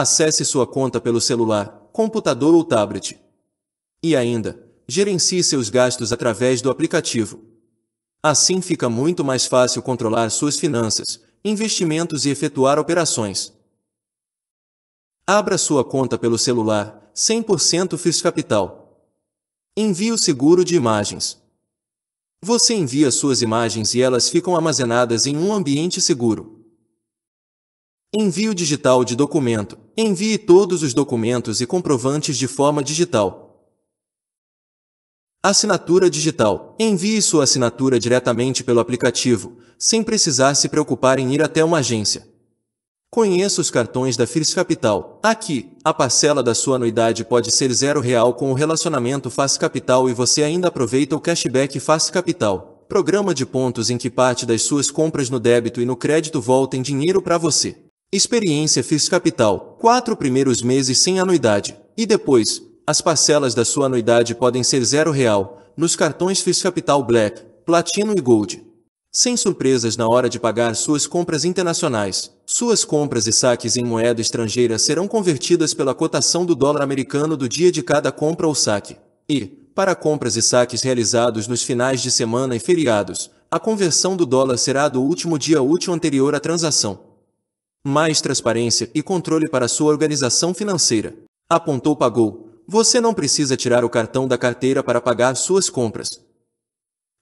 Acesse sua conta pelo celular, computador ou tablet. E ainda, gerencie seus gastos através do aplicativo. Assim fica muito mais fácil controlar suas finanças, investimentos e efetuar operações. Abra sua conta pelo celular, 100% FIS Capital. Envio seguro de imagens. Você envia suas imagens e elas ficam armazenadas em um ambiente seguro. Envio digital de documento. Envie todos os documentos e comprovantes de forma digital. Assinatura digital. Envie sua assinatura diretamente pelo aplicativo, sem precisar se preocupar em ir até uma agência. Conheça os cartões da Firs Capital. Aqui, a parcela da sua anuidade pode ser zero real com o relacionamento Face Capital e você ainda aproveita o cashback Face Capital, programa de pontos em que parte das suas compras no débito e no crédito volta em dinheiro para você. Experiência Firs Capital. Quatro primeiros meses sem anuidade. E depois, as parcelas da sua anuidade podem ser zero real, nos cartões Firs Capital Black, Platino e Gold. Sem surpresas na hora de pagar suas compras internacionais, suas compras e saques em moeda estrangeira serão convertidas pela cotação do dólar americano do dia de cada compra ou saque. E, para compras e saques realizados nos finais de semana e feriados, a conversão do dólar será do último dia útil anterior à transação. Mais transparência e controle para sua organização financeira. Apontou Pagou. Você não precisa tirar o cartão da carteira para pagar suas compras.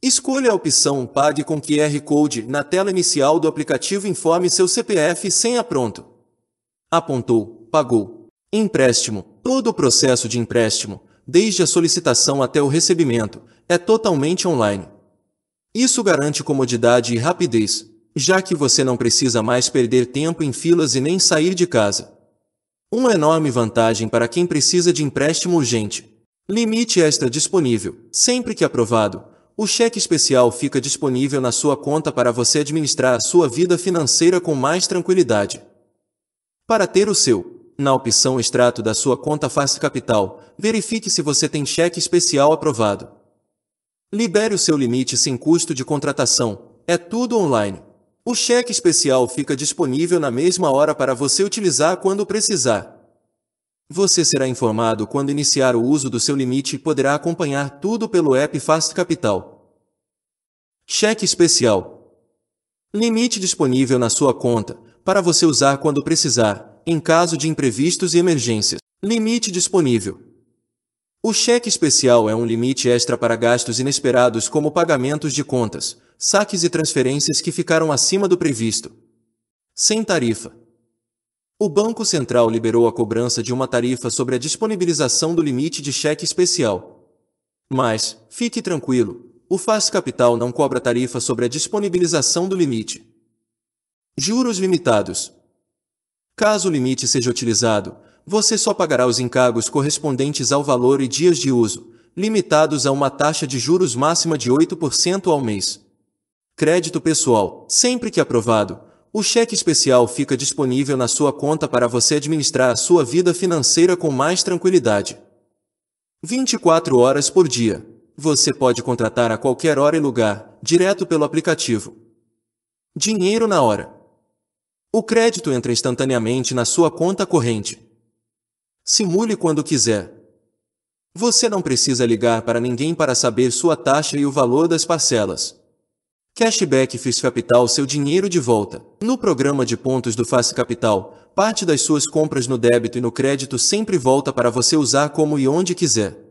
Escolha a opção Pague com QR Code na tela inicial do aplicativo informe seu CPF sem apronto. Apontou, pagou. Empréstimo. Todo o processo de empréstimo, desde a solicitação até o recebimento, é totalmente online. Isso garante comodidade e rapidez, já que você não precisa mais perder tempo em filas e nem sair de casa. Uma enorme vantagem para quem precisa de empréstimo urgente. Limite extra disponível, sempre que aprovado o cheque especial fica disponível na sua conta para você administrar a sua vida financeira com mais tranquilidade. Para ter o seu, na opção Extrato da sua conta Face Capital, verifique se você tem cheque especial aprovado. Libere o seu limite sem custo de contratação, é tudo online. O cheque especial fica disponível na mesma hora para você utilizar quando precisar. Você será informado quando iniciar o uso do seu limite e poderá acompanhar tudo pelo app Fast Capital. Cheque especial. Limite disponível na sua conta, para você usar quando precisar, em caso de imprevistos e emergências. Limite disponível. O cheque especial é um limite extra para gastos inesperados como pagamentos de contas, saques e transferências que ficaram acima do previsto. Sem tarifa. O Banco Central liberou a cobrança de uma tarifa sobre a disponibilização do limite de cheque especial. Mas, fique tranquilo, o Faz Capital não cobra tarifa sobre a disponibilização do limite. Juros limitados. Caso o limite seja utilizado, você só pagará os encargos correspondentes ao valor e dias de uso, limitados a uma taxa de juros máxima de 8% ao mês. Crédito pessoal, sempre que aprovado, o cheque especial fica disponível na sua conta para você administrar a sua vida financeira com mais tranquilidade. 24 horas por dia. Você pode contratar a qualquer hora e lugar, direto pelo aplicativo. Dinheiro na hora. O crédito entra instantaneamente na sua conta corrente. Simule quando quiser. Você não precisa ligar para ninguém para saber sua taxa e o valor das parcelas. Cashback Faz Capital seu dinheiro de volta. No programa de pontos do Face Capital, parte das suas compras no débito e no crédito sempre volta para você usar como e onde quiser.